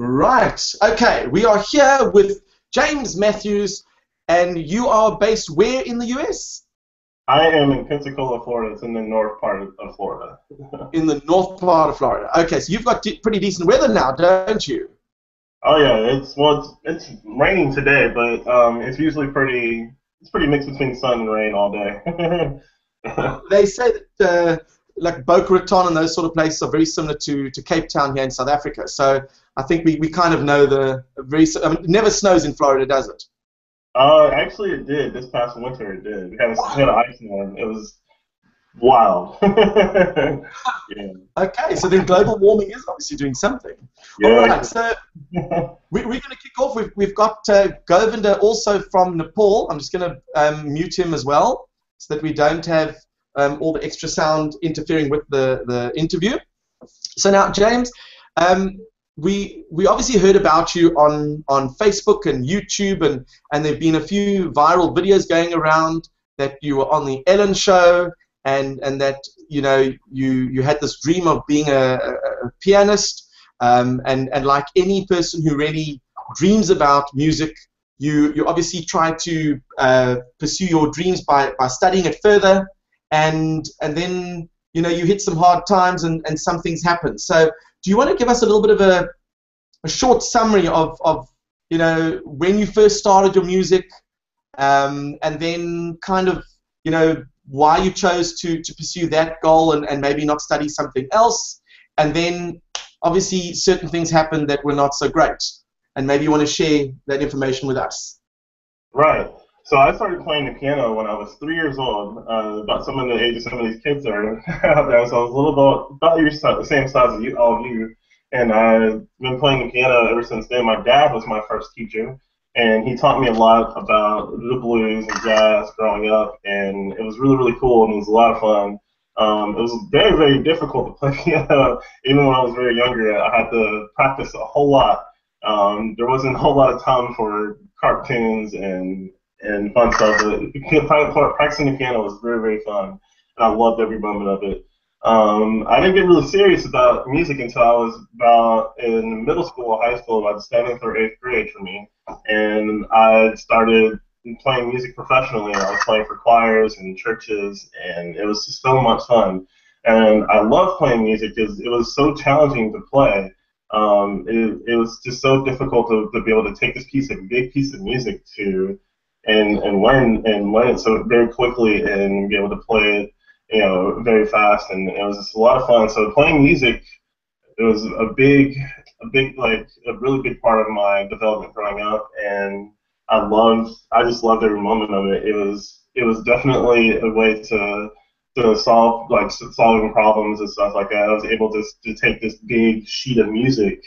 Right. Okay. We are here with James Matthews, and you are based where in the US? I am in Pensacola, Florida. It's in the north part of Florida. in the north part of Florida. Okay, so you've got de- pretty decent weather now, don't you? Oh yeah, it's well, it's, it's raining today, but um, it's usually pretty. It's pretty mixed between sun and rain all day. they say that uh, like Boca Raton and those sort of places are very similar to, to Cape Town here in South Africa. So I think we, we kind of know the very. I mean, it never snows in Florida, does it? Uh, actually, it did. This past winter, it did. We had a, we had an ice storm. It was wild. yeah. Okay, so then global warming is obviously doing something. Yeah. All right, so we, we're going to kick off. We've, we've got uh, Govinda also from Nepal. I'm just going to um, mute him as well so that we don't have um, all the extra sound interfering with the, the interview. So now, James, um, we we obviously heard about you on, on Facebook and YouTube, and, and there have been a few viral videos going around that you were on the Ellen Show, and, and that you know you, you had this dream of being a, a pianist, um, and, and like any person who really dreams about music, you, you obviously try to uh, pursue your dreams by, by studying it further, and and then you know you hit some hard times and, and some things happen. So do you want to give us a little bit of a, a short summary of, of you know when you first started your music, um, and then kind of you know why you chose to, to pursue that goal and, and maybe not study something else, and then obviously certain things happened that were not so great, and maybe you want to share that information with us. Right. So I started playing the piano when I was three years old, uh, about some of the age of some of these kids are out there. So I was a little about about your the same size as you, all of you, and I've been playing the piano ever since then. My dad was my first teacher, and he taught me a lot about the blues and jazz growing up, and it was really really cool and it was a lot of fun. Um, it was very very difficult to play piano, even when I was very younger. I had to practice a whole lot. Um, there wasn't a whole lot of time for cartoons and and fun stuff. But practicing the piano was very, very fun, and I loved every moment of it. Um, I didn't get really serious about music until I was about in middle school, high school, about seventh or eighth grade for me, and I started playing music professionally. I was playing for choirs and churches, and it was just so much fun. And I loved playing music because it was so challenging to play. Um, it, it was just so difficult to, to be able to take this piece of big piece of music to and and learn and learn it so very quickly and be able to play it, you know, very fast. And it was just a lot of fun. So playing music, it was a big, a big like a really big part of my development growing up, and I loved, I just loved every moment of it. It was, it was definitely a way to to solve like solving problems and stuff like that. I was able to to take this big sheet of music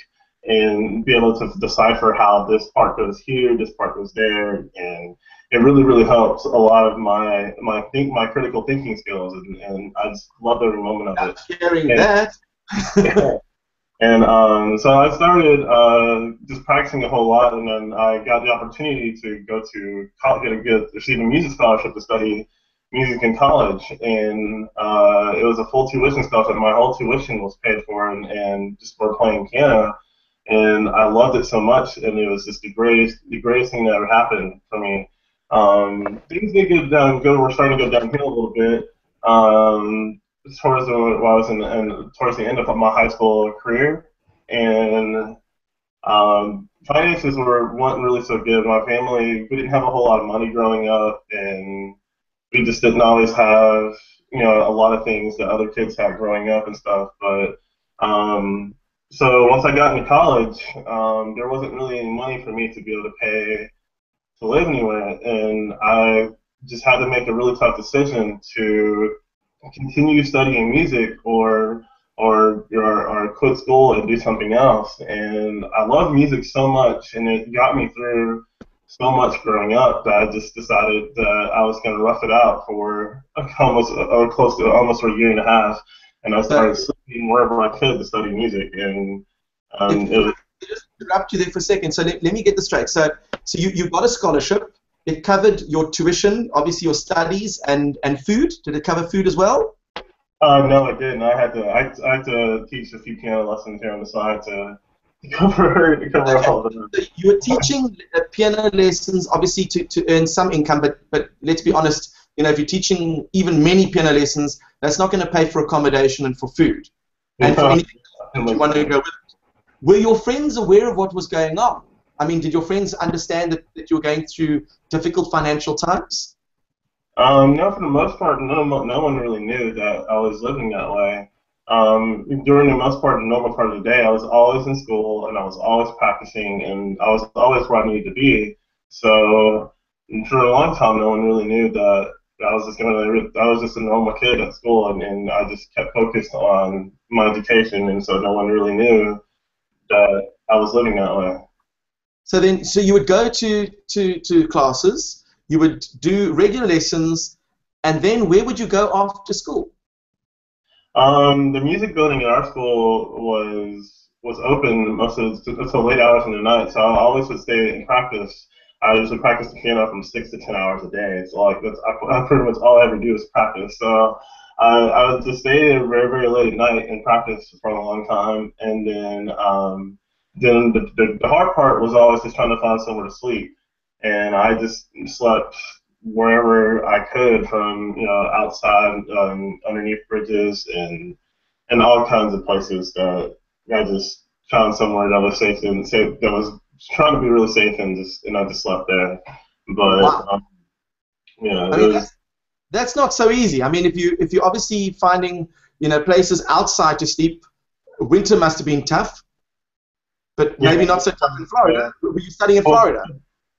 and be able to decipher how this part goes here, this part goes there, and it really, really helps a lot of my my think my critical thinking skills, and, and I just love every moment of it. Hearing and, that. and um, so I started uh, just practicing a whole lot, and then I got the opportunity to go to college, get a good receive a music scholarship to study music in college, and uh, it was a full tuition scholarship. My whole tuition was paid for, and, and just for playing piano and I loved it so much, and it was just the greatest, the greatest thing that ever happened for me. Um, things did go down, go, were starting to go downhill a little bit. Um, towards the, I was in, towards the end of my high school career, and um, finances were weren't really so good. My family, we didn't have a whole lot of money growing up, and we just didn't always have, you know, a lot of things that other kids had growing up and stuff. But um, so once I got into college, um, there wasn't really any money for me to be able to pay to live anywhere, and I just had to make a really tough decision to continue studying music or or or, or quit school and do something else. And I love music so much, and it got me through so much growing up that I just decided that I was going to rough it out for almost or close to almost for a year and a half and I started studying wherever I could to study music. And um, it was, just interrupt you there for a second. So let, let me get this straight. So so you, you got a scholarship. It covered your tuition, obviously your studies, and, and food. Did it cover food as well? Uh, no, it didn't. I had to I, I had to teach a few piano lessons here on the side to cover cover Okay. all the. So you were teaching uh, piano lessons, obviously to, to earn some income, but but let's be honest, you know, if you're teaching even many piano lessons, that's not going to pay for accommodation and for food and for anything that you want to go with it. Were your friends aware of what was going on? I mean, did your friends understand that, that you were going through difficult financial times? Um, no, for the most part, no, no one really knew that I was living that way. Um, during the most part, the normal part of the day, I was always in school and I was always practicing and I was always where I needed to be. So for a long time, no one really knew that I was just gonna. I was just a normal kid at school, and, and I just kept focused on my education, and so no one really knew that I was living that way. So then, so you would go to, to, to classes, you would do regular lessons, and then where would you go after school? Um, the music building at our school was was open most of until late hours in the night, so I always would stay and practice. I usually practice the piano from six to ten hours a day. So like that's I, pretty much all I ever do is practice. So I, I would just stay there very very late at night and practice for a long time, and then um, then the, the the hard part was always just trying to find somewhere to sleep, and I just slept wherever I could, from you know outside, um, underneath bridges, and and all kinds of places that I just found somewhere that was safe and safe that was trying to be really safe and just and I just slept there. But Wow. um, yeah, I mean, was, that's, that's not so easy. I mean, if you if you're obviously finding you know places outside to sleep, winter must have been tough, but Yeah. maybe not so tough in Florida. Were you studying in Florida?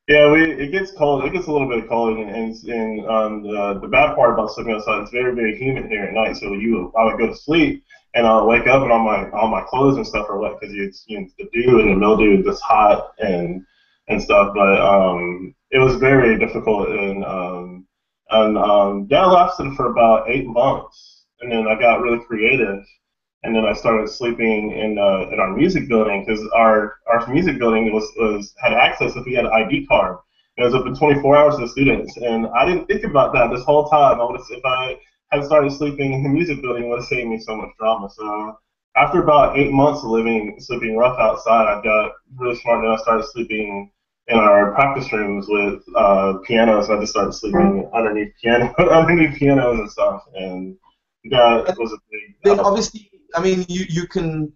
Yeah, we, it gets cold. It gets a little bit cold, and, and, and um, the, the bad part about sleeping outside, it's very, very humid here at night. So you, I would go to sleep, and I'll wake up, and all my all my clothes and stuff are wet because it's you know, the dew and the mildew is just hot and and stuff. But um, it was very difficult, and um, and um, that lasted for about eight months, and then I got really creative and then I started sleeping in uh, in our music building because our our music building was, was had access if we had an ID card. It was open 24 hours to students, and I didn't think about that this whole time. I would if I had started sleeping in the music building, it would have saved me so much drama. So after about eight months of living sleeping rough outside, I got really smart and I started sleeping in our practice rooms with uh, pianos. I just started sleeping underneath piano underneath pianos and stuff, and that was a big. Then obviously, I mean, you you can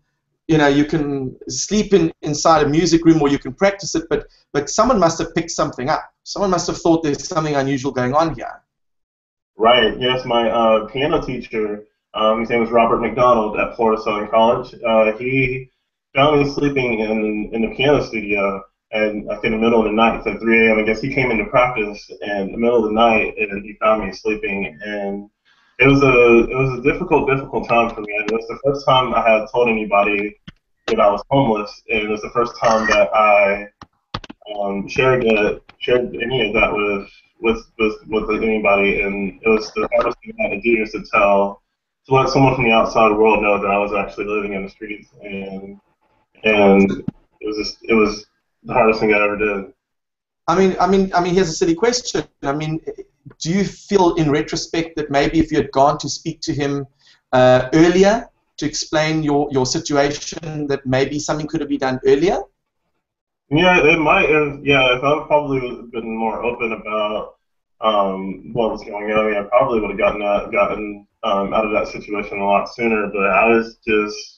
you know you can sleep in inside a music room or you can practice it, but but someone must have picked something up. Someone must have thought there's something unusual going on here. Right. Yes, my uh, piano teacher, um, his name was Robert McDonald at Florida Southern College. Uh, he found me sleeping in in the piano studio, and like in the middle of the night, like 3 a.m. I guess he came into practice in the middle of the night, and he found me sleeping, and it was a it was a difficult, difficult time for me. And it was the first time I had told anybody that I was homeless, and it was the first time that I um, shared it, shared any of that with with, with with anybody, and it was the hardest thing I had to do is to tell to let someone from the outside world know that I was actually living in the streets, and and it was just it was the hardest thing I ever did. I mean, I mean, I mean. Here's a silly question. I mean, do you feel, in retrospect, that maybe if you had gone to speak to him uh, earlier to explain your your situation, that maybe something could have been done earlier? Yeah, it might have. Yeah, if I probably would have been more open about um, what was going on, I mean, I probably would have gotten that, gotten um, out of that situation a lot sooner. But I was just,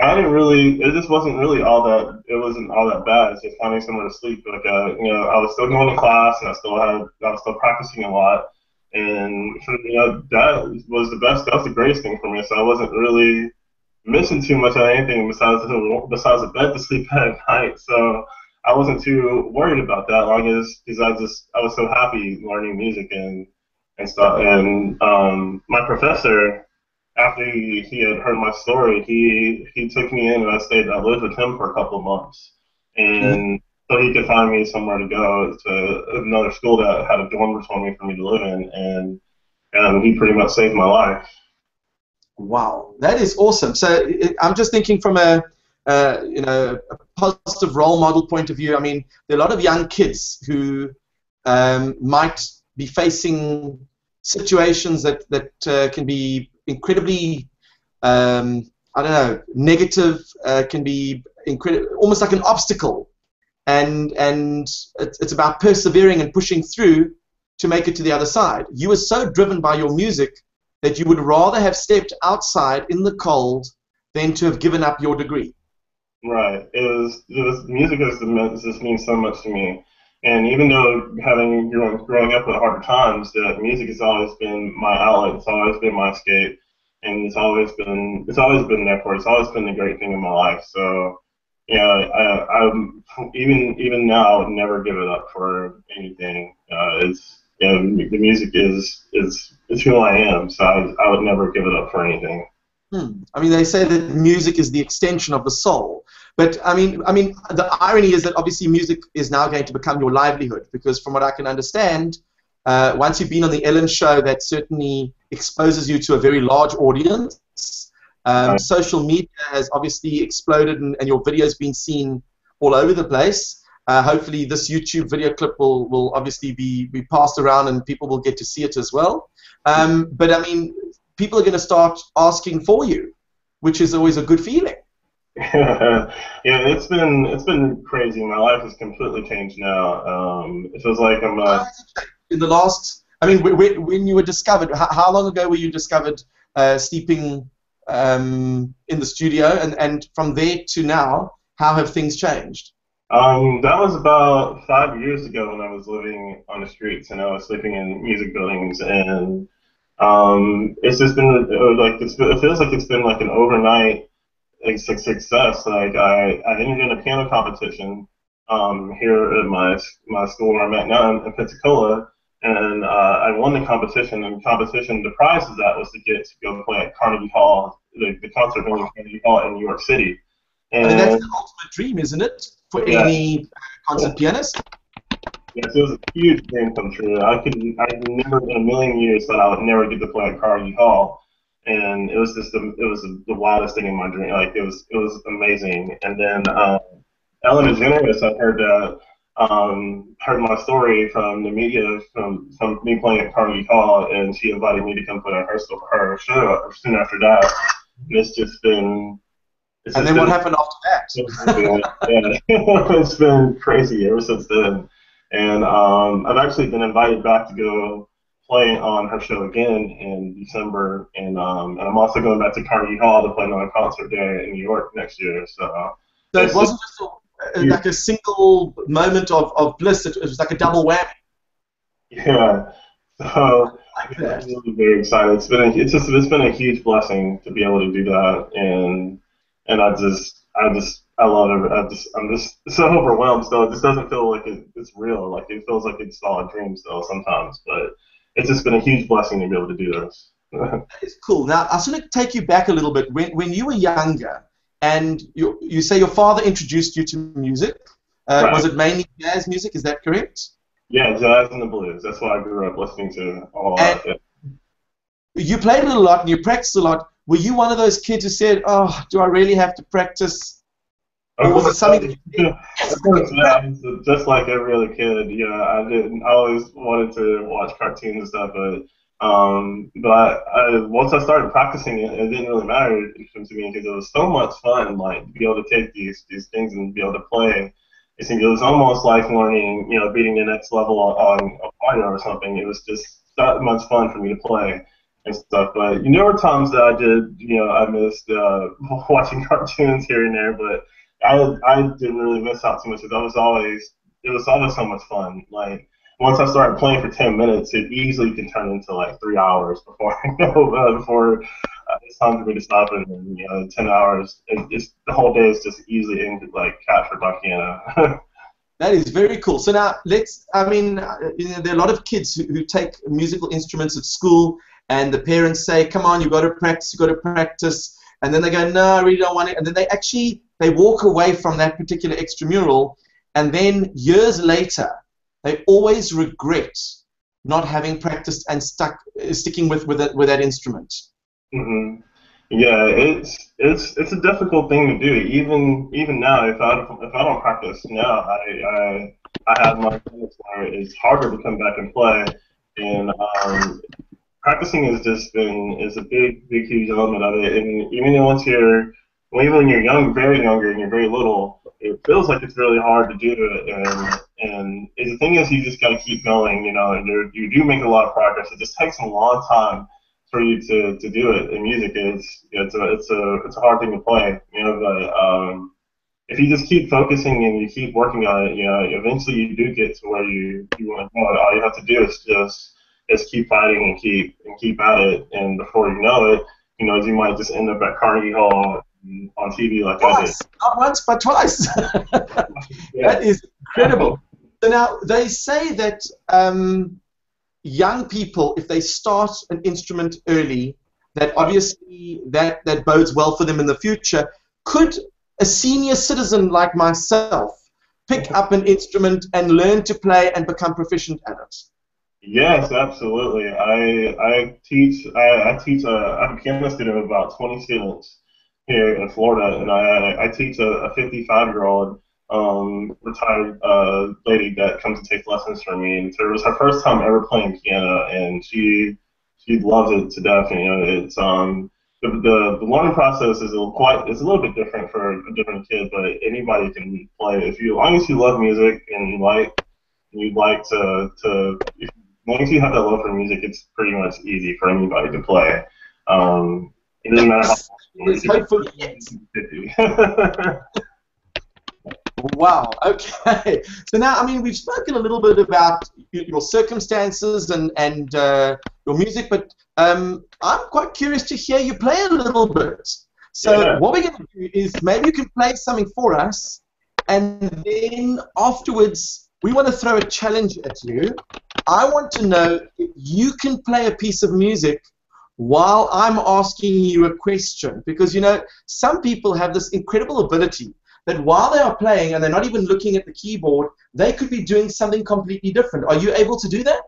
I didn't really. It just wasn't really all that. It wasn't all that bad. It's just finding somewhere to sleep. Like, uh, you know, I was still going to class, and I still had, I was still practicing a lot, and you know, that was the best. That was the greatest thing for me. So I wasn't really missing too much of anything besides the, besides a bed to sleep at night. So. I wasn't too worried about that, long as because I just I was so happy learning music and and stuff. And um, my professor, after he, he had heard my story, he he took me in and I stayed. I lived with him for a couple of months, and so he could find me somewhere to go to another school that had a dorm room for me for me to live in, and and he pretty much saved my life. Wow, that is awesome. So it- I'm just thinking from a, uh, you know, a positive role model point of view. I mean, there are a lot of young kids who um, might be facing situations that that uh, can be incredibly um, I don't know, negative uh, can be incredible, almost like an obstacle, and and it's, it's about persevering and pushing through to make it to the other side. You were so driven by your music that you would rather have stepped outside in the cold than to have given up your degree. Right. It was, it was music has just means so much to me. And even though having growing, growing up with harder times, that music has always been my outlet. It's always been my escape, and it's always been it's always been there for. It's always been the great thing in my life. So, yeah, I, I'm even even now I would never give it up for anything. Uh, it's yeah, the music is is is who I am. So I, I would never give it up for anything. Hmm. I mean, they say that music is the extension of the soul. But I mean, I mean, the irony is that obviously music is now going to become your livelihood because, from what I can understand, uh, once you've been on the Ellen Show, that certainly exposes you to a very large audience. Um, right. Social media has obviously exploded, and, and your videos been seen all over the place. Uh, hopefully, this YouTube video clip will, will obviously be, be passed around and people will get to see it as well. Um, but I mean, people are going to start asking for you, which is always a good feeling. yeah, it's been it's been crazy. My life has completely changed now. Um, it feels like I'm uh, in the last. I mean, when, when you were discovered, how, long ago were you discovered uh, steeping um, in the studio, and and from there to now, how have things changed? Um, that was about five years ago when I was living on the streets and I was sleeping in music buildings, and um, it's just been uh, like it's, it feels like it's been like an overnight a success. Like I, I entered in a piano competition um, here at my my school where I'm at now in, Pensacola, and uh, I won the competition. And the competition, the prize of that was to get to go play at Carnegie Hall, the, the concert venue at Carnegie Hall in New York City. And I mean, that's the ultimate dream, isn't it, for yeah. any concert pianist? Yes, it was a huge dream come true. I could, I never in a million years thought I would never get to play at Carnegie Hall and it was just the, it was the wildest thing in my dream. Like it was it was amazing. And then um, Ellen DeGeneres, I heard that um, heard my story from the media from from me playing at Carnegie Hall, and she invited me to come play her her show soon after that. And it's just been. It's and then been, what happened after that? yeah, it's been crazy ever since then. And um, I've actually been invited back to go play on her show again in December, and um, and I'm also going back to Carnegie Hall to play another concert there in New York next year. So, so it wasn't just a, like a single moment of, of bliss; it, was like a double whammy. Yeah. So like I'm really very excited. It's been a, it's just it's been a huge blessing to be able to do that, and and I just I just I love it. I just I'm just so overwhelmed. So it just doesn't feel like it, it's real. Like it feels like it's all a dream still sometimes, but it's just been a huge blessing to be able to do this. it's cool. Now, I just want to take you back a little bit. When, when you were younger, and you, you say your father introduced you to music, uh, right. was it mainly jazz music? Is that correct? Yeah, jazz and the blues. That's what I grew up listening to all and that. You played it a lot and you practiced a lot. Were you one of those kids who said, "Oh, do I really have to practice or was it something that just like every other kid, you know, I didn't I always wanted to watch cartoons and stuff, but um, but I, I, once I started practicing it, it didn't really matter to me because it was so much fun, like to be able to take these these things and be able to play. It seemed it was almost like learning, you know, beating the next level on a piano or something. It was just that much fun for me to play and stuff. But you know, there were times that I did, you know, I missed uh, watching cartoons here and there, but I I didn't really miss out too much because I was always it was always so much fun. Like once I started playing for ten minutes, it easily can turn into like three hours before you know uh, before uh, it's time for me to stop and you know ten hours. It, it's the whole day is just easily in, like captured by piano. That is very cool. So now let's. I mean, uh, you know, there are a lot of kids who, who take musical instruments at school, and the parents say, "Come on, you got to practice. You got to practice." And then they go, "No, I really don't want it." And then they actually they walk away from that particular extramural, and then years later, they always regret not having practiced and stuck sticking with with, with that instrument. Mm-hmm. Yeah, it's it's it's a difficult thing to do. Even even now, if I if I don't practice now, I I, I have my moments where it's harder to come back and play, and um, practicing has just been is a big, big, huge element of it. And even once you're, even when you're young, very younger, and you're very little, it feels like it's really hard to do it. And and the thing is, you just got to keep going, you know. And you you do make a lot of progress. It just takes a long time for you to, to do it in music. It's it's a it's a it's a hard thing to play, you know. But um, if you just keep focusing and you keep working on it, you know, eventually you do get to where you you want to go. All you have to do is just is keep fighting and keep and keep at it, and before you know it, you know, you might just end up at Carnegie Hall on TV like twice, Not once, but twice. yeah. That is incredible. So now they say that um, young people, if they start an instrument early, that obviously that, that bodes well for them in the future. Could a senior citizen like myself pick up an instrument and learn to play and become proficient at it? Yes, absolutely. I I teach I, I teach a I'm a student of about 20 students here in Florida, and I I teach a 55 year old um, retired uh, lady that comes to take lessons from me, and it was her first time ever playing piano, and she she loves it to death. And, you know, it's um the, the, the learning process is a quite it's a little bit different for a different kid, but anybody can play if you as long as you love music and you like you like to to if, long as you have that love for music, it's pretty much easy for anybody to play. Um, it doesn't matter how. Hopefully, yes. Wow. Okay. So now, I mean, we've spoken a little bit about your circumstances and and uh, your music, but um, I'm quite curious to hear you play a little bit. So yeah. what we're going to do is maybe you can play something for us, and then afterwards we want to throw a challenge at you. I want to know if you can play a piece of music while I'm asking you a question, because you know some people have this incredible ability that while they are playing and they're not even looking at the keyboard, they could be doing something completely different. Are you able to do that?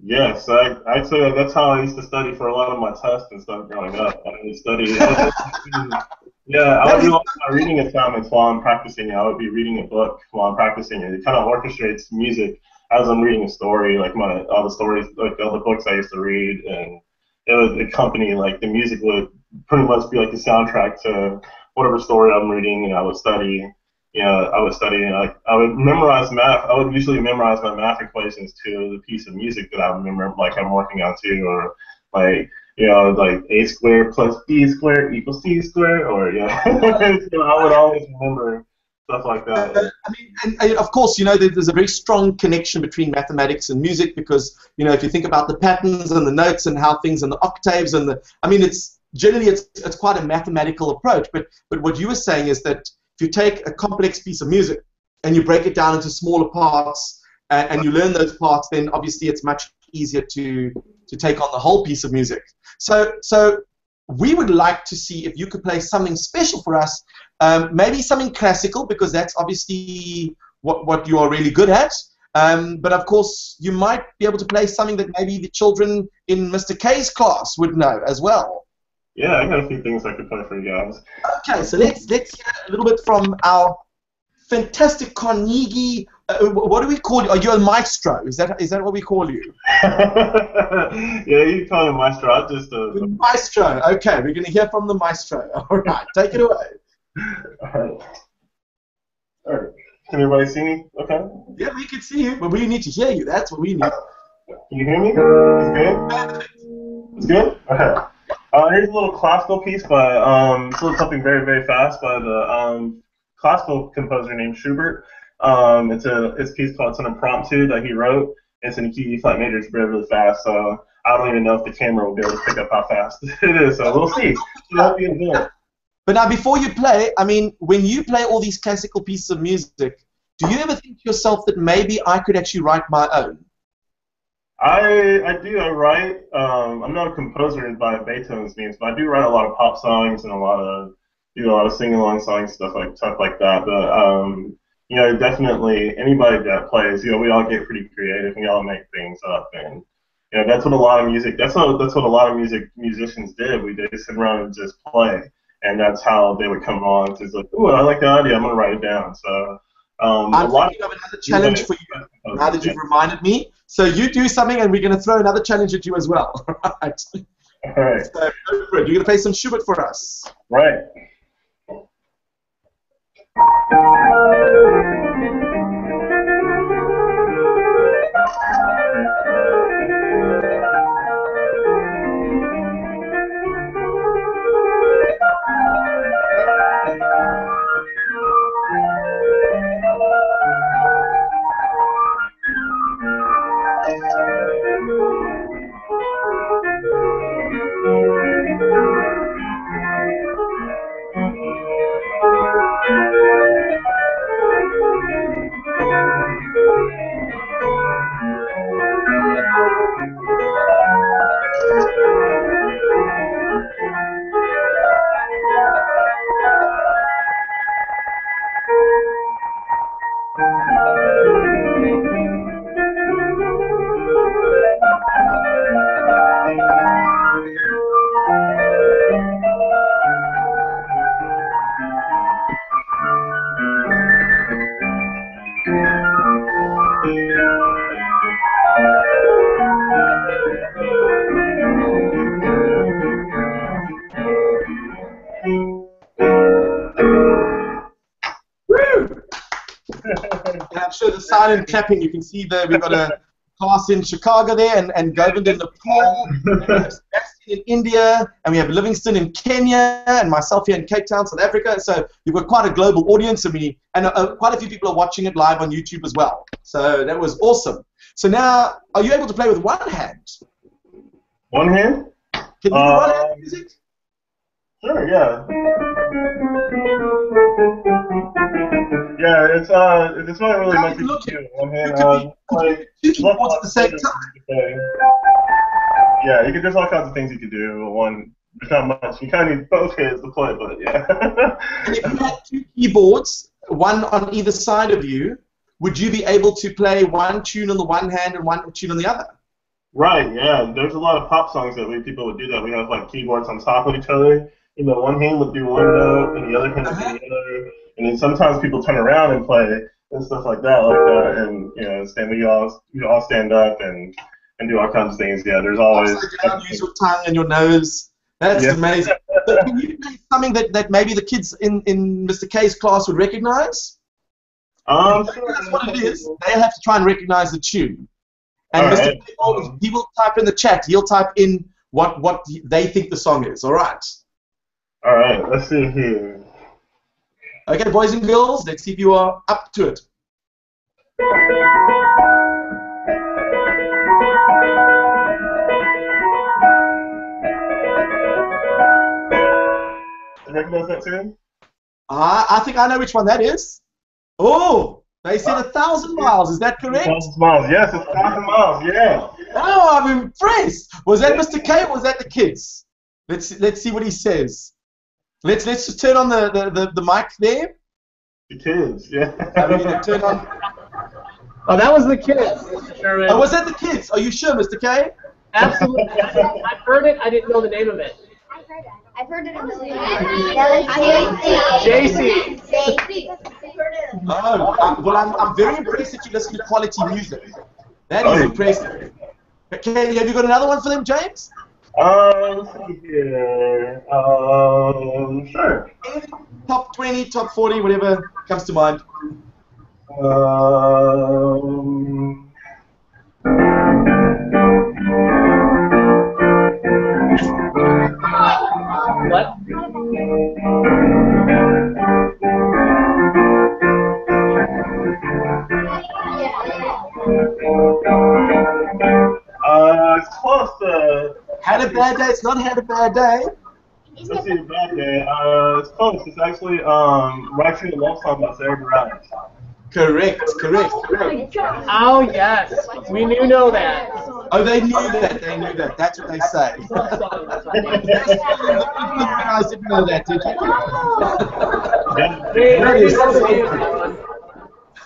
Yes, I I say that's how I used to study for a lot of my tests and stuff growing up. I would study. yeah, I would do all my reading assignments while I'm practicing. I would be reading a book while I'm practicing. It kind of orchestrates music as I'm reading a story, like my all the stories, like all the books I used to read, and it would accompany like the music would pretty much be like the soundtrack to whatever story I'm reading, and I would study. You know, I would study, and I, I would memorize math. I would usually memorize my math equations to the piece of music that I remember, like I'm working on too, or like you know, like a squared plus b squared equals c squared, or you know, I would always remember stuff like that. Uh, I mean, and, and, of course, you know, there's a very strong connection between mathematics and music because, you know, if you think about the patterns and the notes and how things and the octaves and the, I mean, it's generally it's, it's quite a mathematical approach. But, but what you were saying is that if you take a complex piece of music and you break it down into smaller parts and, and you learn those parts, then obviously it's much easier to, to take on the whole piece of music. So, so we would like to see if you could play something special for us, um, maybe something classical, because that's obviously what, what you are really good at. Um, but of course, you might be able to play something that maybe the children in Mr. K's class would know as well. Yeah, I got a few things I could play for you guys. Okay, so let's let's hear a little bit from our fantastic Carnegie. Uh, what do we call you? Are you a maestro? Is that is that what we call you? yeah, you call me maestro. I'm just a maestro. Okay, we're gonna hear from the maestro. All right, take it away. All right. All right. Can everybody see me? Okay. Yeah, we can see you, but we need to hear you. That's what we need. Can you hear me? It's good. It's good. Okay. Uh, here's a little classical piece by um, it's something very very fast by the um, classical composer named Schubert. Um, it's a it's a piece called it's an impromptu that he wrote. It's in a key flat major. It's really really fast. So I don't even know if the camera will be able to pick up how fast it is. So we'll see. But now, before you play, I mean, when you play all these classical pieces of music, do you ever think to yourself that maybe I could actually write my own? I I do. I write. Um, I'm not a composer by Beethoven's means, but I do write a lot of pop songs and a lot of do a lot of sing along songs, stuff like stuff like that. But um, you know, definitely anybody that plays, you know, we all get pretty creative and we all make things up, and you know, that's what a lot of music. That's what that's what a lot of music musicians did. We did sit around and just play, and that's how they would come on. It's like, oh, I like the idea. I'm gonna write it down. So. Um, I'm thinking of another challenge for you now that you've reminded me. So you do something, and we're going to throw another challenge at you as well. right. All right. So go for it. You're going to play some Schubert for us. Right. Clapping, you can see there we've got a class in Chicago there, and, and Govind in Nepal, and Sebastian in India, and we have Livingston in Kenya, and myself here in Cape Town, South Africa. So you've got quite a global audience, and, we, and uh, quite a few people are watching it live on YouTube as well. So that was awesome. So now, are you able to play with one hand? One hand? Can you do Uh, one hand music? Sure, yeah. Yeah, it's uh, it's not really much can do. One hand, uh, like lots keyboards of at the same things time. you could play. Yeah, you could there's all kinds of things you could do. One, there's not much. You kind of need both hands to play, but yeah. And if you had two keyboards, one on either side of you, would you be able to play one tune on the one hand and one tune on the other? Right, yeah. There's a lot of pop songs that we people would do that. We have like keyboards on top of each other. You know, one hand would do one note and the other hand would do the other. And then sometimes people turn around and play and stuff like that, like that. And you know, stand we all we all stand up and and do all kinds of things. Yeah, there's always. Down, use your tongue and your nose. That's Yeah. amazing. But can you play something that, that maybe the kids in, in Mr. K's class would recognize? Um, That's what it is. They have to try and recognize the tune. And All Mr. right. K will, he will type in the chat. He'll type in what, what they think the song is. All right. All right, let's see here. Okay, boys and girls, let's see if you are up to it. You recognize that tune? Ah, I think I know which one that is. Oh, they said a thousand miles. Is that correct? Thousand Miles. Yes, it's Thousand Miles. Yeah. Oh, I'm impressed. Was that Mr. K or was that the kids? Let's let's see what he says. Let's let's just turn on the, the, the, the mic there. The kids. Yeah. Uh, we turn on. Oh, that was the kids, Mr. Sherman. Oh, was that the kids? Are you sure, Mr. K? Absolutely. I've heard it. I didn't know the name of it. I've heard it. I've heard it a million times. That was JC. JC. I've heard it. Oh, uh, well, I'm, I'm very impressed that you listen to quality music. That is Oh. impressive. Okay, have you got another one for them, James? Um, let's see here. Um, sure. Top 20, top 40, whatever comes to mind. Um, What? uh, close to. Had a bad day, it's not had a bad day. Let's see, bad day. Uh, it's close. It's actually um, Right Through the Love Song by Sara Bareilles. Correct, correct. Oh, yes. We knew know that. Oh, they knew that, they knew that. That's what they say. You guys didn't know that, did Hey, There it is. everybody- you?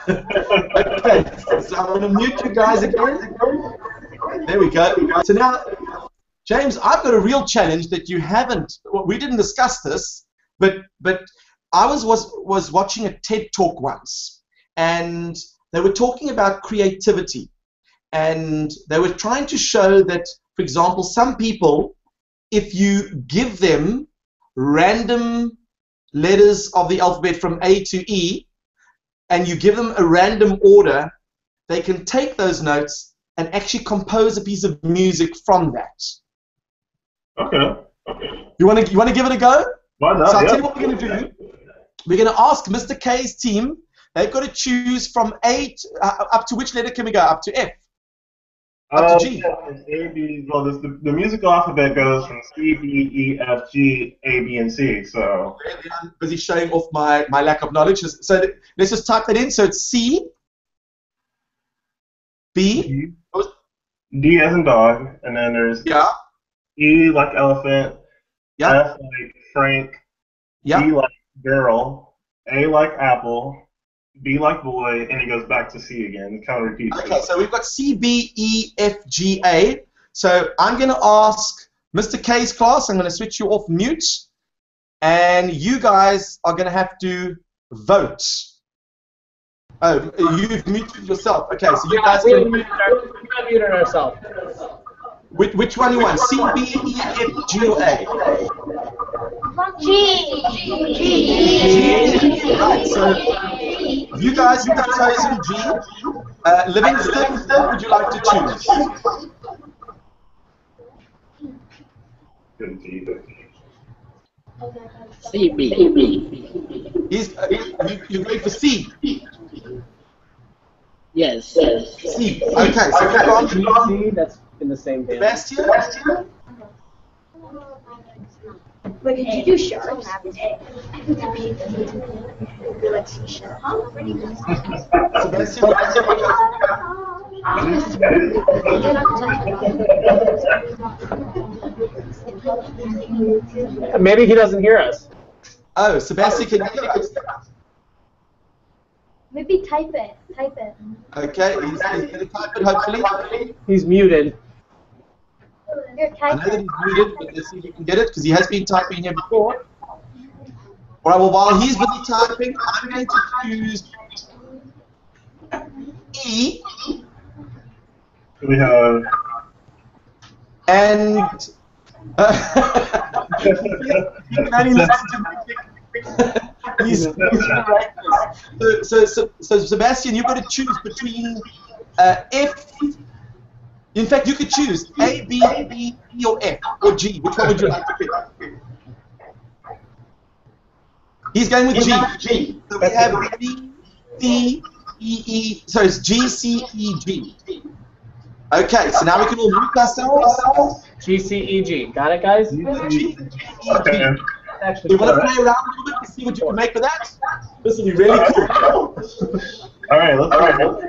Okay, so I'm going to mute you guys again. There we go. So now, James, I've got a real challenge that you haven't. Well, we didn't discuss this, but but I was was was watching a TED talk once, and they were talking about creativity, and they were trying to show that, for example, some people, if you give them random letters of the alphabet from A to E, and you give them a random order, they can take those notes and actually compose a piece of music from that. Okay. Okay. You want to you want to give it a go? Why not? So I'll yeah. tell you what we're going to do. We're going to ask Mr. K's team. They've got to choose from eight uh, up to which letter can we go? Up to F. Up to G. yeah, A, B, well, this, the, the musical alphabet goes from C, B, E, F, G, A, B, and C. So, I'm busy showing off my, my lack of knowledge. So let's just type that in. So it's C, B, D as in dog, and then there's yeah, E like elephant, yeah, F like Frank, yeah. B like girl, A like apple, B like boy, and it goes back to C again. It kind of repeats. Okay, so we've got C, B, E, F, G, A. So I'm going to ask Mr. K's class. I'm going to switch you off mute, and you guys are going to have to vote. Oh, you've muted yourself. Okay, so you Yeah, guys we can. we got muted ourselves. Which, which one you want? C, B, E, F, G, or A? G. G. Right, so you guys have chosen G. Uh, Livingston, would you like to choose? Good G. CB. He's, uh, you, you're going for C. Yes. C. Okay, so click on See, that's in the same band. Sebastian. Wait, did you do sharps? Sebastian. Maybe he doesn't hear us. Oh, Sebastian, can you hear us? Maybe type it. Type it. Okay, he's, he's going to type it hopefully. He's muted. I know that he's muted, but let's see if he can get it because he has been typing here before. All right, well, while he's busy typing, I'm going to choose E We have. and. You can only listen to music. he's, he's so, so, so, so, Sebastian, you've got to choose between uh, F. In fact, you could choose A, B, B, E, or F, or G. Which one would you like to pick? He's going with G. G. So we have B, C, E, E. So it's G, C, E, G. Okay, so now we can all mute ourselves. G C E G. Got it, guys? G, G, E, Okay. Actually, Do you want to play around a little bit to see what you can make of that? This will be really cool. All right, let's go.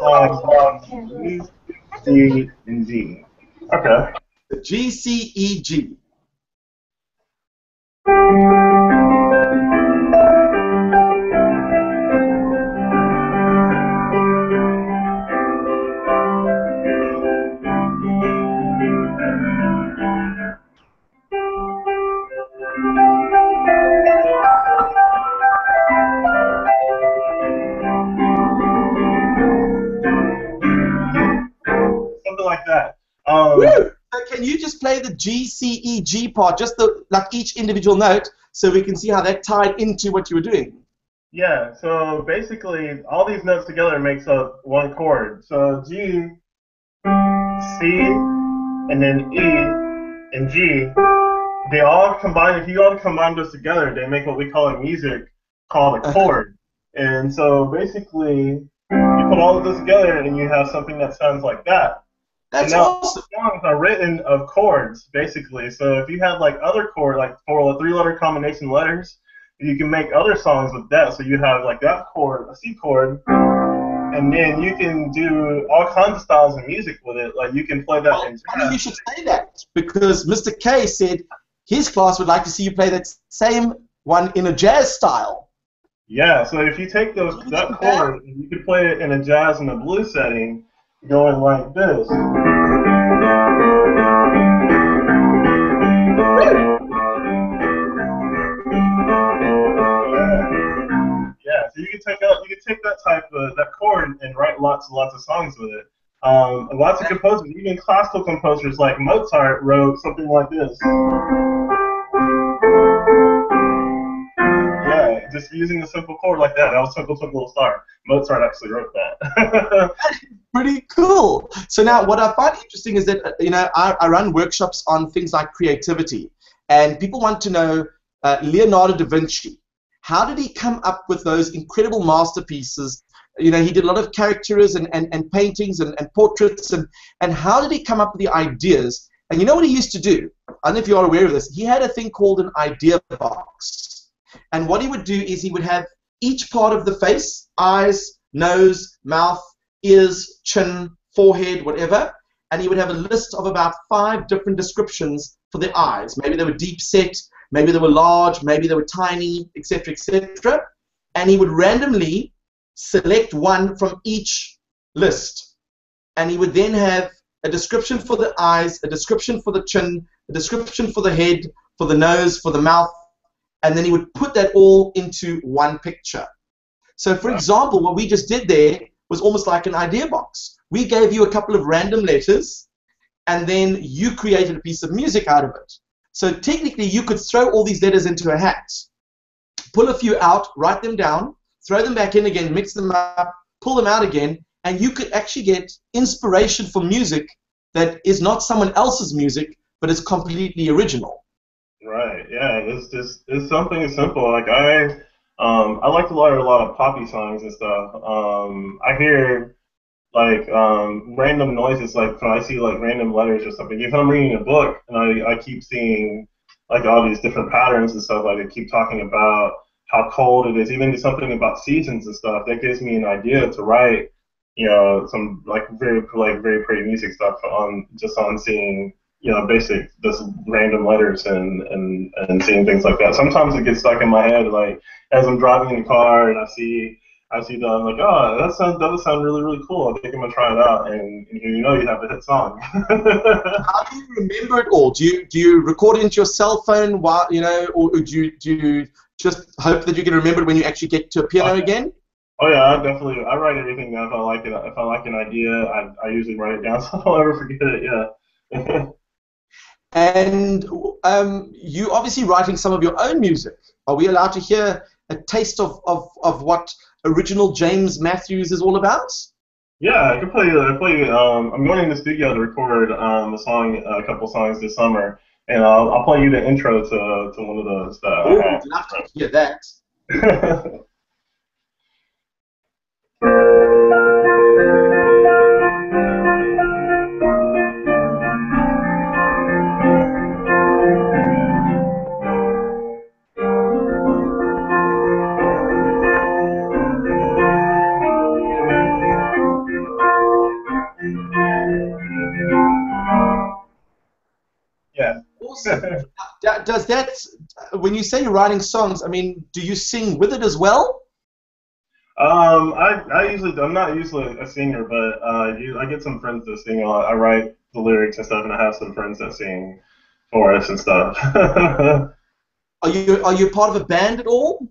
Let's do the wrong song. G, C, and G. Okay. G, C, E, G. Um, So can you just play the G, C, E, G part, just the like each individual note, so we can see how that tied into what you were doing? Yeah, so basically, all these notes together makes up one chord. So G, C, and then E, and G, they all combine, if you all combine those together, they make what we call in music called a chord. And so basically, you put all of this together and you have something that sounds like that. That's And now, awesome. songs are written of chords, basically. So if you have like other chord, like four, or three-letter combination letters, you can make other songs with that. So you have like that chord, a C chord, and then you can do all kinds of styles of music with it. Like you can play that Well, in I think you should say that because Mr. K said his class would like to see you play that same one in a jazz style. Yeah. So if you take those that chord, and you can play it in a jazz and a blues setting, going like this. Yeah, so you can take out, you can take that type of that chord and write lots and lots of songs with it. Um, lots of composers, even classical composers like Mozart, wrote something like this. Just using a simple chord like that. That was Twinkle Twinkle Little Star. Mozart actually wrote that. Pretty cool. So now, what I find interesting is that uh, you know I, I run workshops on things like creativity, and people want to know uh, Leonardo da Vinci. How did he come up with those incredible masterpieces? You know, he did a lot of caricatures and, and, and paintings and, and portraits, and, and how did he come up with the ideas? And you know what he used to do? I don't know if you are aware of this. He had a thing called an idea box. And what he would do is he would have each part of the face, eyes, nose, mouth, ears, chin, forehead, whatever, and he would have a list of about five different descriptions for the eyes. Maybe they were deep set, maybe they were large, maybe they were tiny, etc., etc. And he would randomly select one from each list. And he would then have a description for the eyes, a description for the chin, a description for the head, for the nose, for the mouth, and then he would put that all into one picture. So, for example, what we just did there was almost like an idea box. We gave you a couple of random letters, and then you created a piece of music out of it. So, technically, you could throw all these letters into a hat, pull a few out, write them down, throw them back in again, mix them up, pull them out again, and you could actually get inspiration for music that is not someone else's music, but is completely original. Right. Yeah. It's just it's something simple. Like I um I like to learn a lot of poppy songs and stuff. Um I hear like um random noises like when I see like random letters or something. If I'm reading a book and I, I keep seeing like all these different patterns and stuff, like they keep talking about how cold it is, even something about seasons and stuff, that gives me an idea to write, you know, some like very like very pretty music stuff on just on seeing you know, basic, just random letters and, and, and seeing things like that. Sometimes it gets stuck in my head, like as I'm driving in the car and I see I see that I'm like, oh, that sounds that would sound really really cool. I think I'm gonna try it out, and, and you know you have a hit song. How do you remember it all? Do you do you record it into your cell phone while you know, or do you do you just hope that you can remember it when you actually get to a piano oh, Okay. again? oh yeah, I definitely I write everything down if I like it. If I like an idea, I, I usually write it down so I don't ever forget it. Yeah. And um, you obviously writing some of your own music. Are we allowed to hear a taste of, of, of what original James Matthews is all about? Yeah, I can play. I play. Um, I'm going in the studio to record um, a song, a couple songs this summer, and I'll, I'll play you the intro to, to one of those that Oh, I love to hear that. Does that, when you say you're writing songs, I mean, do you sing with it as well? Um, I, I usually I'm not usually a singer, but uh, you, I get some friends that sing a lot. I write the lyrics and stuff, and I have some friends that sing for us and stuff. Are you are you part of a band at all?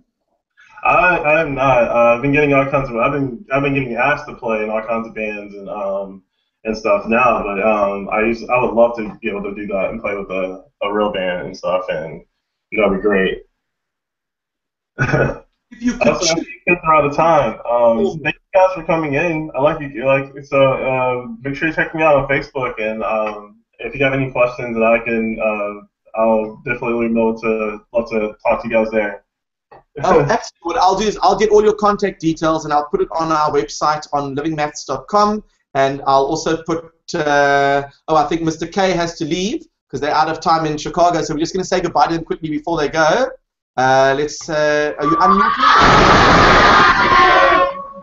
I I am not. Uh, I've been getting all kinds of. I've been I've been getting asked to play in all kinds of bands and um and stuff now, but um I used I would love to be able to do that and play with a, a real band and stuff, and that'd be great. If you could Also, kids are out of time. Um, thank you guys for coming in. I like you. Like so. Um, make sure you check me out on Facebook, and um, if you have any questions, that I can, uh, I'll definitely know to love to talk to you guys there. oh, absolutely. What I'll do is I'll get all your contact details and I'll put it on our website on livingmaths.com, and I'll also put. Uh, oh, I think Mr. K has to leave because they're out of time in Chicago, so we're just going to say goodbye to them quickly before they go. Uh, let's. Uh, are you unmuted?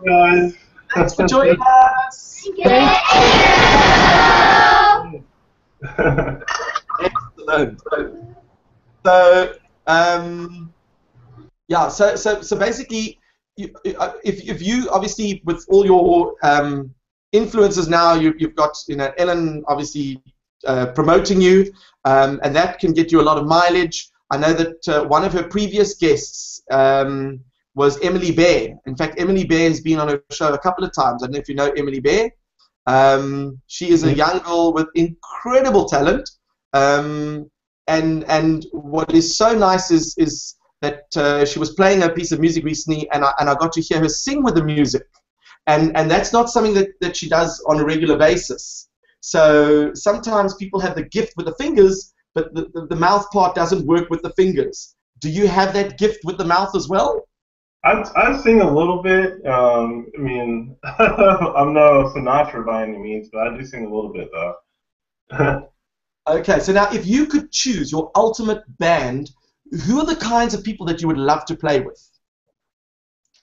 guys. Thanks for joining us. Thank you. Excellent. So, um, yeah. So, so, so basically, you, uh, if if you obviously with all your um, influences now, you, you've got you know Ellen obviously uh, promoting you, um, and that can get you a lot of mileage. I know that uh, one of her previous guests um, was Emily Bear. In fact, Emily Bear has been on her show a couple of times. I don't know if you know Emily Bear. Um, she is a young girl with incredible talent. Um, and and what is so nice is is that uh, she was playing a piece of music recently, and I, and I got to hear her sing with the music, and and that's not something that, that she does on a regular basis. So sometimes people have the gift with the fingers, but the, the, the mouth part doesn't work with the fingers. Do you have that gift with the mouth as well? I, I sing a little bit. Um, I mean, I'm no Sinatra by any means, but I do sing a little bit though. Okay, so now if you could choose your ultimate band, who are the kinds of people that you would love to play with?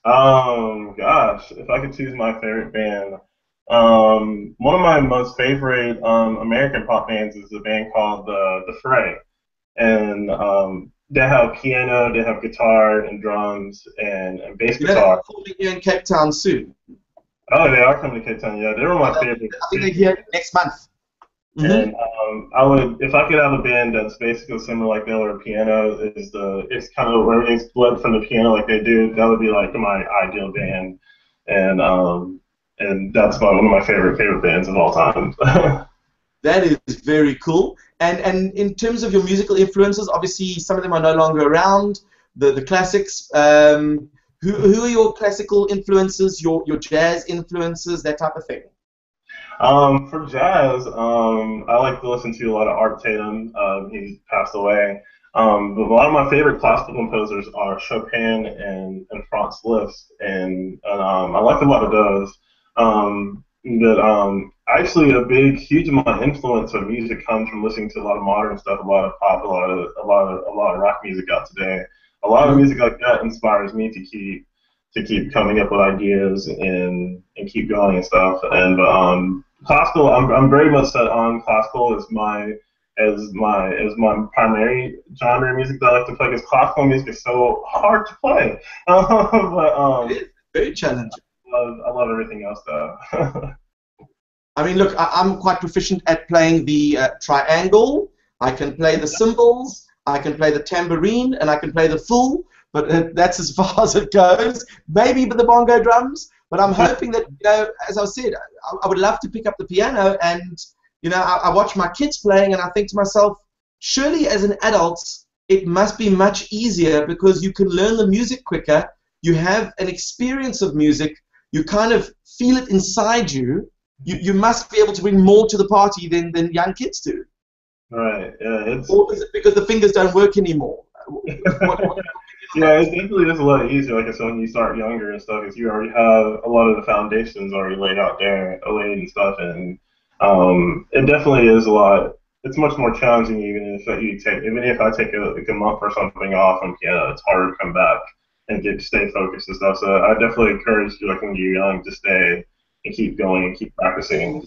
Um, gosh, if I could choose my favorite band, um, one of my most favorite um, American pop bands is a band called the the Fray, and um, they have piano, they have guitar and drums and, and bass know, guitar. they're coming here in Cape Town soon. Oh, they are coming to Cape Town. Yeah, they're my favorite. I think they're here next month. Mhm. And um, I would, if I could have a band that's basically similar like that, or a piano is the, it's kind of where everything's bled from the piano like they do. That would be like my ideal band, and um, and that's my one of my favorite favorite bands of all time. That is very cool. And and in terms of your musical influences, obviously some of them are no longer around. The the classics. Um, who, who are your classical influences? Your your jazz influences? That type of thing. Um, for jazz, um, I like to listen to a lot of Art Tatum. Um, he's passed away. Um, but a lot of my favorite classical composers are Chopin and, and Franz Liszt, and, and um, I like a lot of those. Um, but um, actually, a big, huge amount of influence of music comes from listening to a lot of modern stuff, a lot of pop, a lot of a lot of a lot of rock music out today. A lot of music like that inspires me to keep to keep coming up with ideas and and keep going and stuff. And um, classical, I'm I'm very much set on classical as my as my as my primary genre of music that I like to play because classical music is so hard to play. but um, Very challenging. I love, I love everything else though. I mean, look, I, I'm quite proficient at playing the uh, triangle. I can play the cymbals. I can play the tambourine, and I can play the fool. But uh, that's as far as it goes. Maybe with the bongo drums. But I'm hoping that, you know, as I said, I, I would love to pick up the piano. And, you know, I, I watch my kids playing, and I think to myself, surely as an adult, it must be much easier because you can learn the music quicker. You have an experience of music. You kind of feel it inside you you, you must be able to bring more to the party than, than young kids do. right. Yeah. It's Or is it because the fingers don't work anymore? What- what- Yeah, it's definitely just a lot easier. Like I said, when you start younger and stuff, because you already have a lot of the foundations already laid out there, laid and stuff, and um, it definitely is a lot. It's much more challenging even if you take, even if I take a, like a month or something off on piano, it's harder to come back and get stay focused and stuff. So I definitely encourage you, like when you're young, to stay and keep going and keep practicing.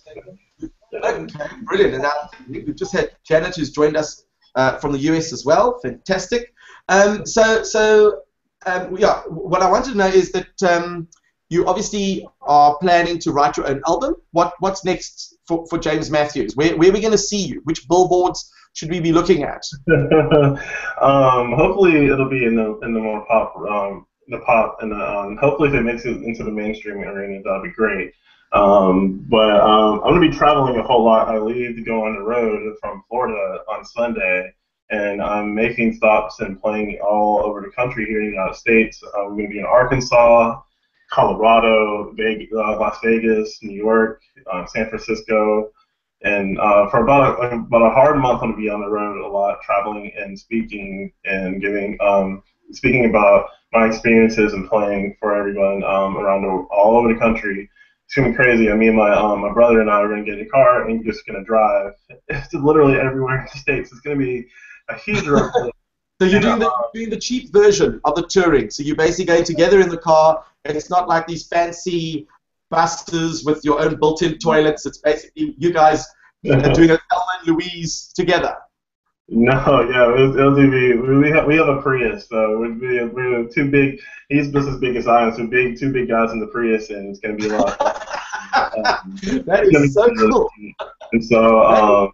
Brilliant. And now we've just had Janet, who's joined us uh, from the US as well. Fantastic. Um, so, so um, yeah, what I wanted to know is that um, you obviously are planning to write your own album. What What's next for, for James Matthews? Where, where are we going to see you? Which billboards should we be looking at? um, hopefully it'll be in the in the more pop um, the pop and the, um, hopefully if it makes it into the mainstream arena that'd be great. Um, but um, I'm gonna be traveling a whole lot. I leave to go on the road from Florida on Sunday, and I'm making stops and playing all over the country here in the United States. I'm gonna be in Arkansas, Colorado, Vegas, uh, Las Vegas, New York, uh, San Francisco. And uh, for about a, about a hard month, I'm gonna be on the road a lot, traveling and speaking and giving, um, speaking about my experiences and playing for everyone um, around the, all over the country. It's gonna be crazy. I mean, my um, my brother and I are gonna get in a car and just gonna drive to literally everywhere in the states. It's gonna be a huge. So you're doing the, Uh, doing the cheap version of the touring. So you're basically going together in the car. It's not like these fancy buses with your own built-in toilets. It's basically you guys are doing a Thelma and Louise together. No, yeah, it'll, it'll be we have we have a Prius, so we're, we're, two big. He's just as big as I am, so big two big guys in the Prius, and it's gonna be a lot. Um, that is so cool. And so, um,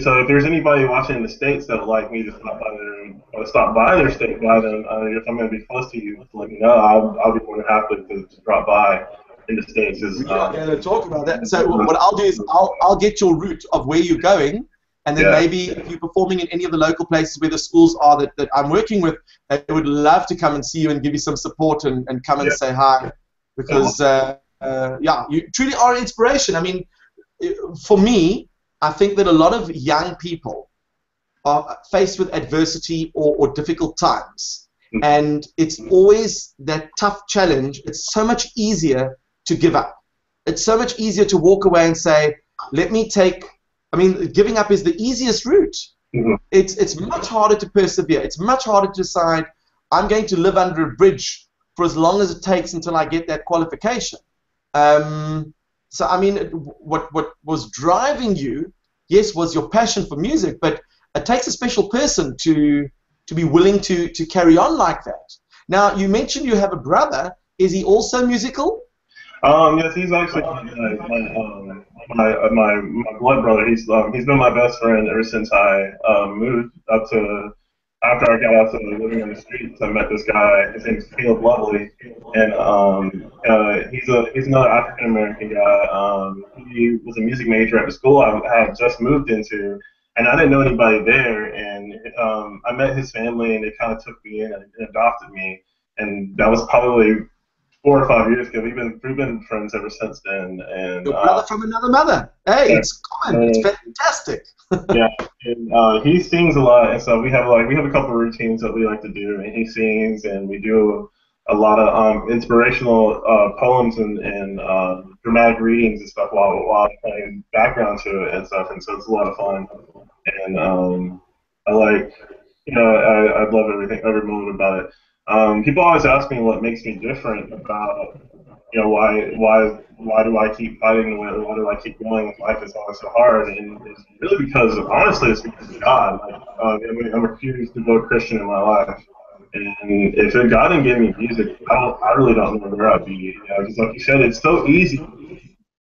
so if there's anybody watching in the states that would like me to stop by their or stop by their state by them, uh, if I'm gonna be close to you, let me know. I'll, I'll be more than happy to, to drop by in the states is. Going to talk about that. So what I'll do is I'll I'll get your route of where you're going, and then Yeah. maybe if you're performing in any of the local places where the schools are that, that I'm working with, they would love to come and see you and give you some support and, and come and Yeah. say hi, because uh, uh, yeah, you truly are an inspiration. I mean, for me, I think that a lot of young people are faced with adversity or, or difficult times. Mhm. And it's always that tough challenge. It's so much easier to give up. It's so much easier to walk away and say, let me take, I mean, giving up is the easiest route. Mhm. It's, it's much harder to persevere. It's much harder to decide, I'm going to live under a bridge for as long as it takes until I get that qualification. Um, so, I mean, what, what was driving you, yes, was your passion for music, but it takes a special person to, to be willing to, to carry on like that. Now, you mentioned you have a brother. Is he also musical? Um, yes, he's actually my my um, my, uh, my my blood brother. He's um, he's been my best friend ever since I um, moved up to after I got out to living on the streets. I met this guy. His name's Caleb Lovely, and um, uh, he's a he's another African American guy. Um, he was a music major at the school I had just moved into, and I didn't know anybody there. And um, I met his family, and they kind of took me in and adopted me. And that was probably four or five years ago. We've been we've been friends ever since then, and Your uh, brother from another mother. Hey, Yeah. it's common. It's fantastic. yeah, and uh, he sings a lot, and so we have like we have a couple of routines that we like to do, and he sings, and we do a lot of um, inspirational uh, poems and, and uh, dramatic readings and stuff while while playing background to it and stuff, and so it's a lot of fun, and um, I like you know I, I love everything every moment about it. Um, people always ask me what makes me different about you know why why why do I keep fighting why, why do I keep going if life is always so hard? And it's really because honestly it's because of God. Like uh, I'm, I'm a huge devout Christian in my life. And if God didn't give me music I don't I really don't know where I'd be you know like you said it's so easy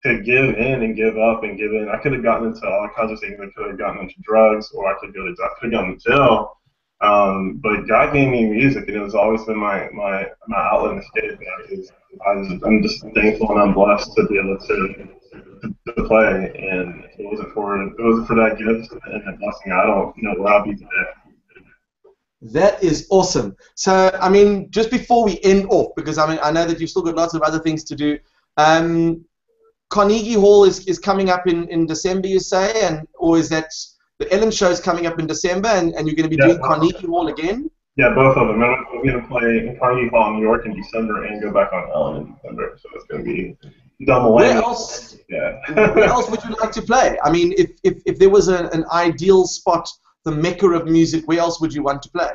to give in and give up and give in. I could have gotten into all kinds of things. I could have gotten into drugs or I could go to I could have gone to jail um, but God gave me music, and it has always been my my, my outlet and escape. I just, I'm just thankful and I'm blessed to be able to, to, to play. And if it wasn't for it wasn't for that gift and that blessing, I don't know where I'd be today. That is awesome. So, I mean, just before we end off, because I mean, I know that you've still got lots of other things to do. Um, Carnegie Hall is, is coming up in, in December, you say, and or is that the Ellen show is coming up in December, and, and you're going to be Yeah. doing Carnegie Hall again? Yeah, both of them. I'm going to play in Carnegie Hall, in New York, in December, and go back on Ellen in December. So it's going to be double Where else? Yeah. Where else would you like to play? I mean, if if, if there was a, an ideal spot, the mecca of music, where else would you want to play?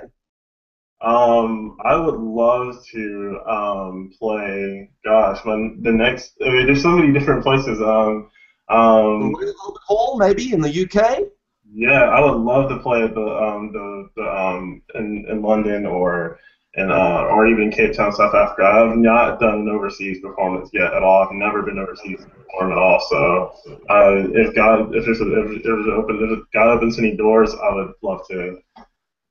Um, I would love to um, play. Gosh, when the next, I mean, there's so many different places. Um, um, Hall, maybe in the UK. Yeah, I would love to play at the um, the, the um, in, in London or in uh, or even Cape Town, South Africa. I have not done an overseas performance yet at all. I've never been overseas to perform at all. So, uh, if God, if there's a, if there's open, if God opens any doors, I would love to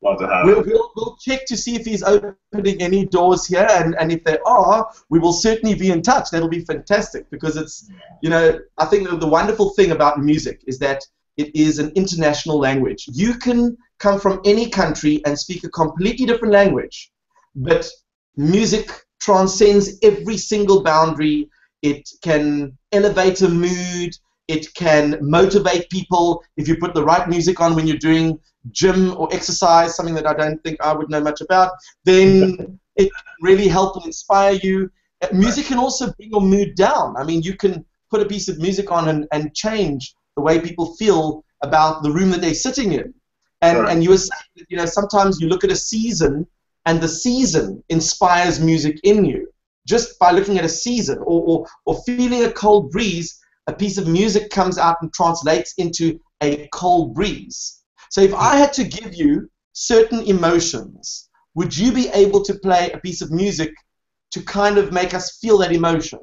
love to have. We'll, it. we'll, we'll check to see if he's opening any doors here, and, and if there are, we will certainly be in touch. That'll be fantastic because it's, you know, I think the, the wonderful thing about music is that it is an international language. You can come from any country and speak a completely different language, but music transcends every single boundary. It can elevate a mood. It can motivate people if you put the right music on when you're doing gym or exercise, something that I don't think I would know much about, then it can really help and inspire you. Music can also bring your mood down. I mean, you can put a piece of music on and, and change the way people feel about the room that they're sitting in. And, Right. and you were saying that, you know, sometimes you look at a season and the season inspires music in you just by looking at a season or, or, or feeling a cold breeze, a piece of music comes out and translates into a cold breeze. So if I had to give you certain emotions, would you be able to play a piece of music to kind of make us feel that emotion?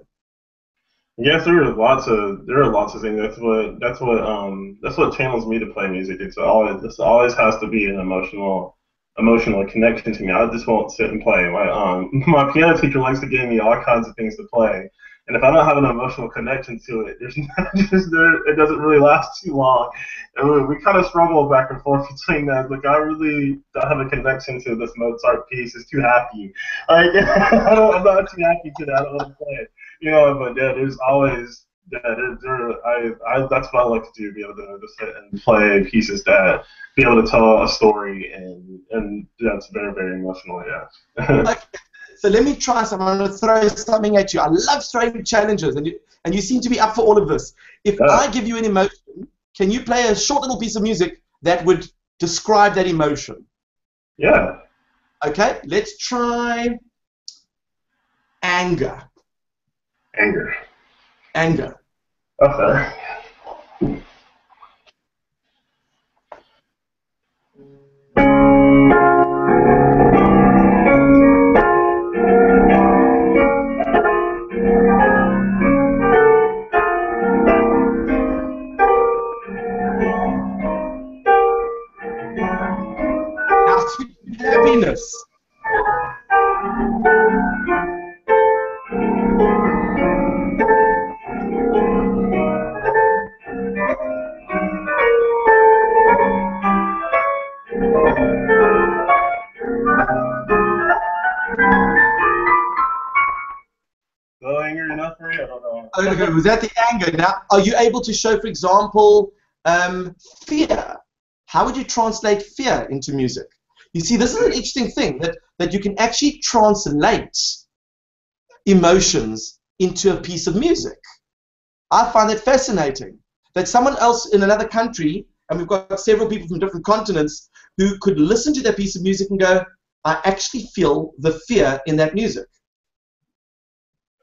Yes, there are lots of there are lots of things. That's what that's what um that's what channels me to play music. It's always this always has to be an emotional emotional connection to me. I just won't sit and play. My um my piano teacher likes to give me all kinds of things to play, And if I don't have an emotional connection to it, there's, there's there, it doesn't really last too long. And we, we kind of struggle back and forth between that. Like I really don't have a connection to this Mozart piece. It's too happy. Like I don't, I'm not too happy to that. I don't want to play it. You know, but yeah, there's always yeah, there, there, I, I, that's what I like to do, be able to, to sit and play pieces that be able to tell a story, and and that's very, very emotional, yeah. okay. So let me try some. I'm going to throw something at you. I love throwing challenges, and you, and you seem to be up for all of this. If Yeah. I give you an emotion, can you play a short little piece of music that would describe that emotion? yeah. Okay, let's try anger. Anger. Anger. Okay. Happiness. Okay, was that the anger? Now, are you able to show, for example, um, fear? How would you translate fear into music? You see, this is an interesting thing that, that you can actually translate emotions into a piece of music. I find that fascinating. That someone else in another country, and we've got several people from different continents, who could listen to that piece of music and go, I actually feel the fear in that music.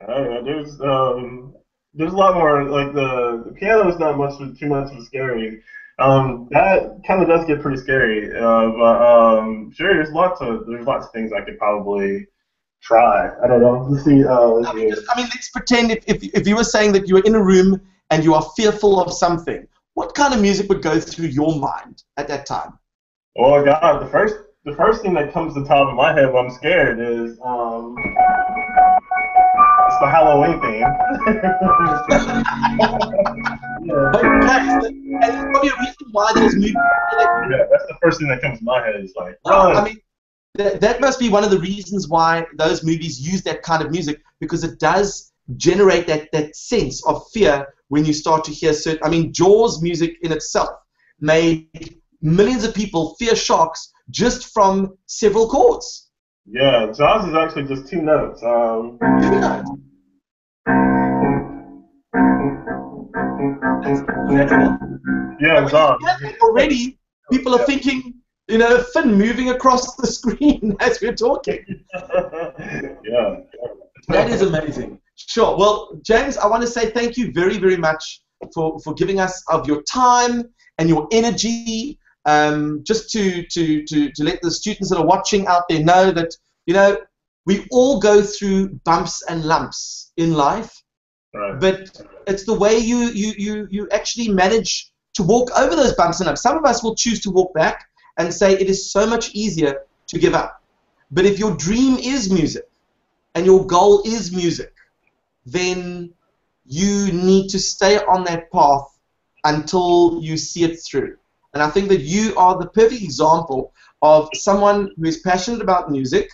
Know. There's um, there's a lot more. Like the, the piano is not much too much of a scary. Um, that kind of does get pretty scary. Uh, but um, sure, there's lots of there's lots of things I could probably try. I don't know. Let's see. Uh, let's I mean, just, I mean, let's pretend if, if, if you were saying that you were in a room and you are fearful of something, what kind of music would go through your mind at that time? Oh God, the first the first thing that comes to the top of my head when I'm scared is um, it's the Halloween theme. yeah, so, and there's probably a reason why those movies. yeah, that's the first thing that comes to my head. Is like, run. I mean, that, that must be one of the reasons why those movies use that kind of music because it does generate that, that sense of fear when you start to hear certain. I mean, Jaws music in itself made millions of people fear sharks just from several chords. Yeah, Jaws is actually just two notes. Um, yeah, Jaws. Already, people are thinking, you know, fin moving across the screen as we're talking. yeah. That is amazing. Sure. Well, James, I want to say thank you very, very much for, for giving us of your time and your energy. Um, just to, to, to, to let the students that are watching out there know that, you know, we all go through bumps and lumps in life, Right. but it's the way you, you, you, you actually manage to walk over those bumps and lumps. Some of us will choose to walk back and say it is so much easier to give up. But if your dream is music and your goal is music, then you need to stay on that path until you see it through. And I think that you are the perfect example of someone who is passionate about music,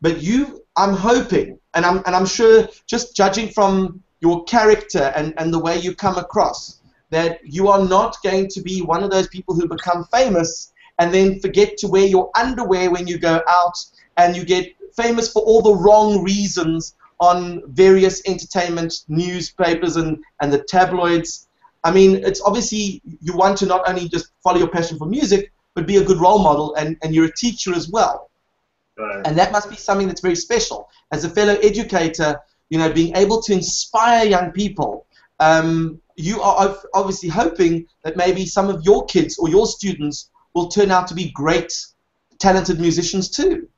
but you, I'm hoping, and I'm, and I'm sure, just judging from your character and, and the way you come across, that you are not going to be one of those people who become famous and then forget to wear your underwear when you go out and you get famous for all the wrong reasons on various entertainment newspapers and, and the tabloids. I mean, it's obviously you want to not only just follow your passion for music, but be a good role model, and, and you're a teacher as well. Right. And that must be something that's very special. As a fellow educator, you know, being able to inspire young people, um, you are obviously hoping that maybe some of your kids or your students will turn out to be great, talented musicians too.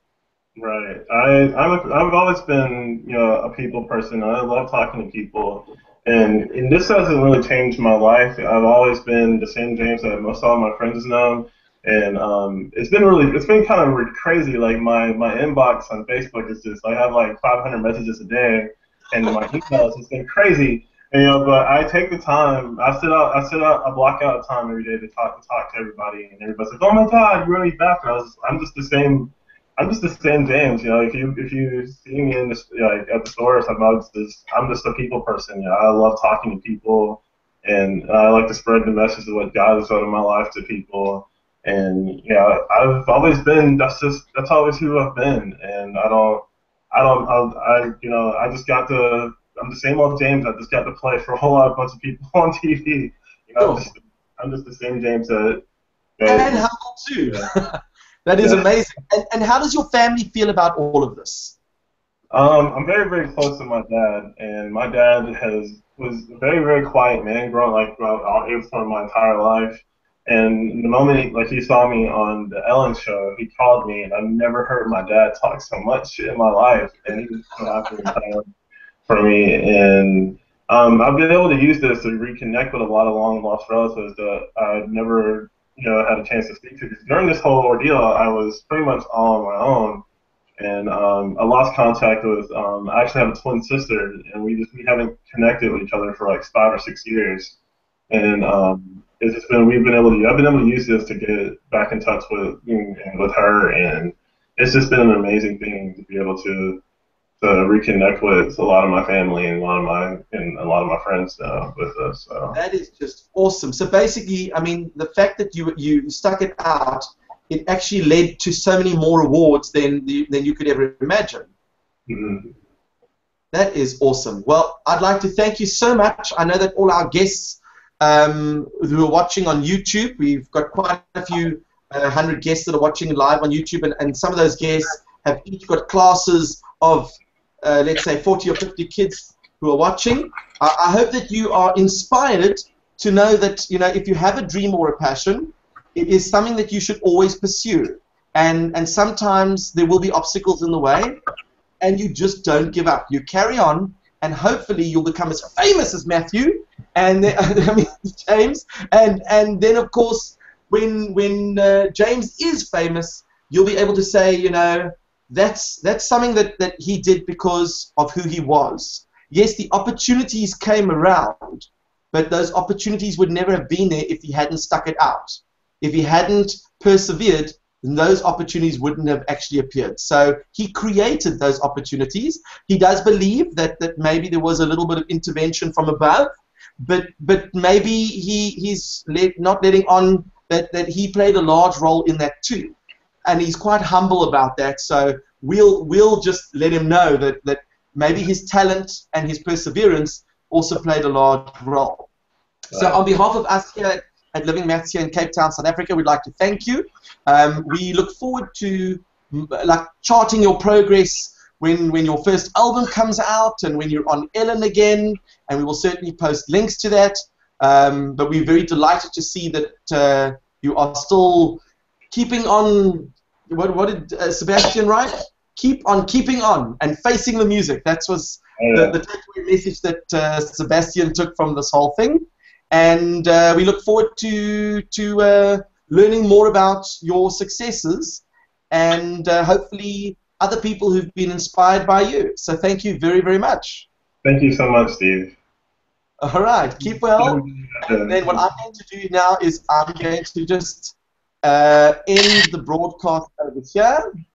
Right. I I'm a, I've always been you know a people person. I love talking to people, and and this hasn't really changed my life. I've always been the same James that most all my friends know, and um, it's been really it's been kind of crazy. Like my my inbox on Facebook is just I have like 500 messages a day and my emails. It's been crazy. And, you know, but I take the time. I sit out. I sit out. I block out time every day to talk to talk to everybody, and everybody's like, "Oh my God, you're really back." I was, I'm just the same. I'm just the same James. You know, if you if you see me in the like at the store or something, I'm just I'm just a people person. You know, I love talking to people, and I like to spread the message of what God has done in my life to people. And you know, I've always been. That's just that's always who I've been, and I don't. I don't. I, I you know, I just got to I'm the same old James. I just got to play for a whole lot of bunch of people on TV. You know, I'm, just, I'm just the same James that. that and humble too. That is yeah. amazing. And, and how does your family feel about all of this? Um, I'm very, very close to my dad, and my dad has was a very, very quiet man, growing like for my entire life. And the moment he, like he saw me on the Ellen show, he called me, and I've never heard my dad talk so much in my life. And he was laughing for me, and um, I've been able to use this to reconnect with a lot of long lost relatives that I've never, you know, had a chance to speak to. Because during this whole ordeal, I was pretty much all on my own, and um, I lost contact with. Um, I actually have a twin sister, and we just we haven't connected with each other for like five or six years, and um, it's just been we've been able to. I've been able to use this to get back in touch with with her, and it's just been an amazing thing to be able to to reconnect with a lot of my family and a lot of my and a lot of my friends uh, with us. So. That is just awesome. So basically, I mean, the fact that you you stuck it out, it actually led to so many more awards than the, than you could ever imagine. Mm-hmm. That is awesome. Well, I'd like to thank you so much. I know that all our guests um, who are watching on YouTube, we've got quite a few uh, hundred guests that are watching live on YouTube, and, and some of those guests have each got classes of uh, let's say 40 or 50 kids who are watching. I, I hope that you are inspired to know that you know if you have a dream or a passion, it is something that you should always pursue. And and sometimes there will be obstacles in the way, and you just don't give up. You carry on, and hopefully you'll become as famous as Matthew and I mean James. And and then of course when when uh, James is famous, you'll be able to say, you know, that's that's something that, that he did because of who he was. Yes, the opportunities came around, but those opportunities would never have been there if he hadn't stuck it out. If he hadn't persevered, then those opportunities wouldn't have actually appeared. So he created those opportunities. He does believe that, that maybe there was a little bit of intervention from above, but but maybe he he's let, not letting on that, that he played a large role in that too and he's quite humble about that. So we'll we'll just let him know that that maybe his talent and his perseverance also played a large role. So on behalf of us here at Living Maths here in Cape Town, South Africa, we'd like to thank you. Um, we look forward to like charting your progress when when your first album comes out and when you're on Ellen again, and we will certainly post links to that. Um, but we're very delighted to see that uh, you are still keeping on what, what did uh, Sebastian write? Keep on keeping on and facing the music. That was the, the takeaway message that uh, Sebastian took from this whole thing. And uh, we look forward to, to uh, learning more about your successes and uh, hopefully other people who've been inspired by you. So thank you very, very much. Thank you so much, Steve. All right, keep well. And then what I'm going to do now is I'm going to just Uh, in the broadcast over here.